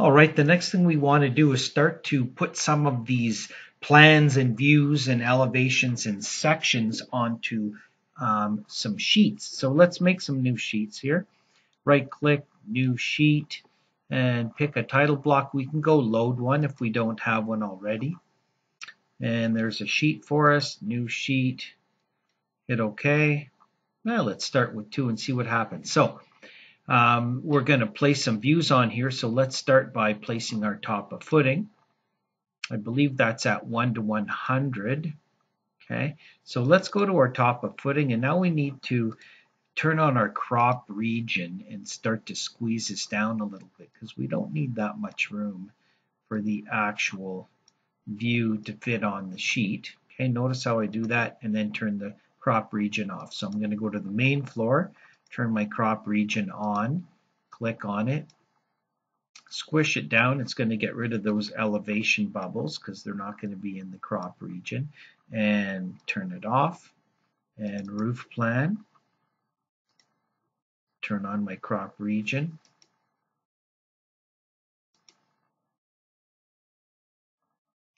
All right, the next thing we want to do is start to put some of these plans and views and elevations and sections onto um, some sheets. So let's make some new sheets here. Right click, new sheet, and pick a title block. We can go load one if we don't have one already. And there's a sheet for us, new sheet, hit OK. Now let's start with two and see what happens. So um, we're going to place some views on here, so let's start by placing our top of footing. I believe that's at 1 to 100. Okay, so let's go to our top of footing, and now we need to turn on our crop region and start to squeeze this down a little bit because we don't need that much room for the actual view to fit on the sheet. Okay, notice how I do that and then turn the crop region off. So I'm going to go to the main floor turn my crop region on, click on it, squish it down. It's going to get rid of those elevation bubbles because they're not going to be in the crop region. And turn it off. And roof plan. Turn on my crop region.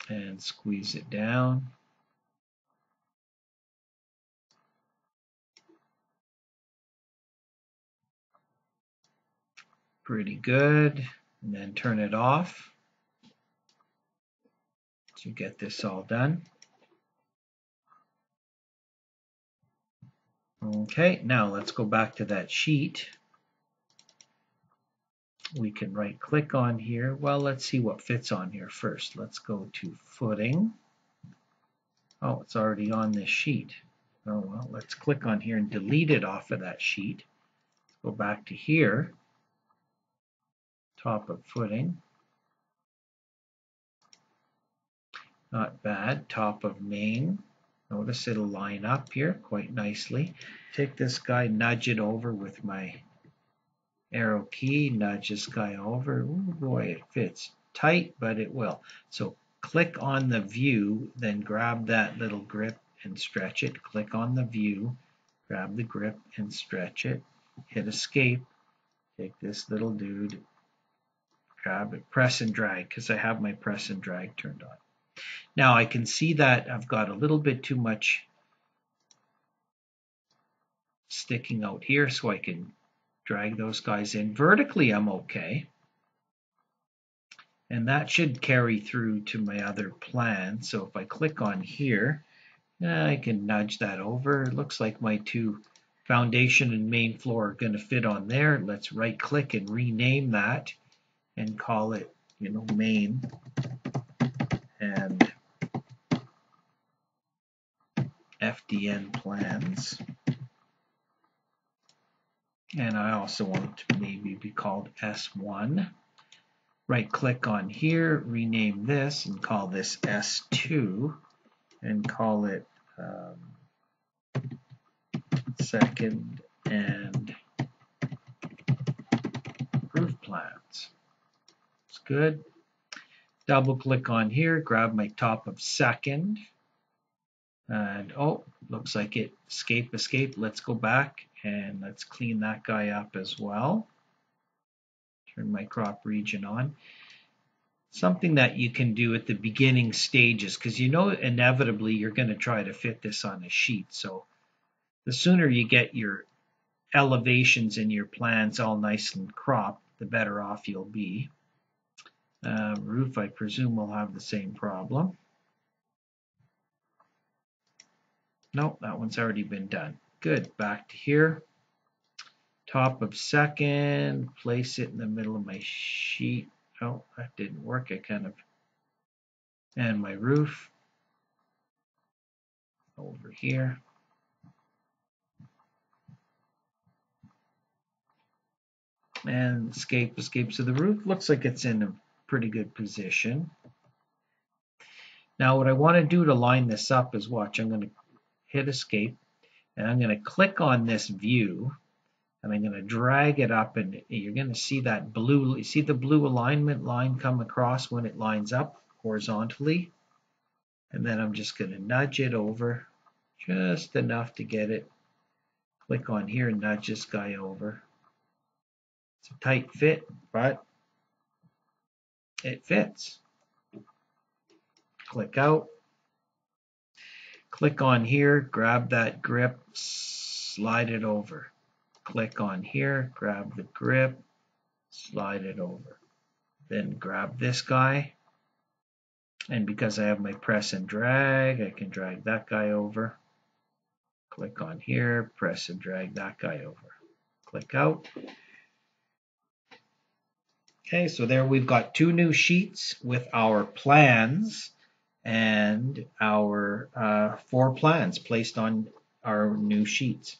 And squeeze it down. Pretty good. And then turn it off to get this all done. Okay, now let's go back to that sheet. We can right click on here. Well, let's see what fits on here first. Let's go to footing. Oh, it's already on this sheet. Oh, well, let's click on here and delete it off of that sheet. Let's Go back to here top of footing. Not bad. Top of main. Notice it'll line up here quite nicely. Take this guy, nudge it over with my arrow key, nudge this guy over. Ooh, boy, it fits tight, but it will. So click on the view, then grab that little grip and stretch it. Click on the view, grab the grip and stretch it. Hit escape. Take this little dude grab it, press and drag because I have my press and drag turned on. Now I can see that I've got a little bit too much sticking out here so I can drag those guys in. Vertically I'm okay. And that should carry through to my other plan. So if I click on here, eh, I can nudge that over. It looks like my two foundation and main floor are going to fit on there. Let's right click and rename that and call it, you know, main and FDN plans. And I also want to maybe be called S1. Right click on here, rename this and call this S2 and call it um, second and roof plans good. Double click on here, grab my top of second. And oh, looks like it escape, escape. Let's go back and let's clean that guy up as well. Turn my crop region on. Something that you can do at the beginning stages, because you know inevitably you're going to try to fit this on a sheet. So the sooner you get your elevations and your plans all nice and cropped, the better off you'll be. Uh, roof, I presume, will have the same problem. Nope, that one's already been done. Good, back to here. Top of second, place it in the middle of my sheet. Oh, that didn't work. I kind of, and my roof over here. And escape, escape. So the roof looks like it's in pretty good position. Now what I want to do to line this up is watch, I'm going to hit escape and I'm going to click on this view and I'm going to drag it up and you're going to see that blue, you see the blue alignment line come across when it lines up horizontally and then I'm just going to nudge it over just enough to get it. Click on here and nudge this guy over. It's a tight fit, but it fits. Click out. Click on here, grab that grip, slide it over. Click on here, grab the grip, slide it over. Then grab this guy. And because I have my press and drag, I can drag that guy over. Click on here, press and drag that guy over. Click out. Okay, so there we've got two new sheets with our plans and our uh, four plans placed on our new sheets.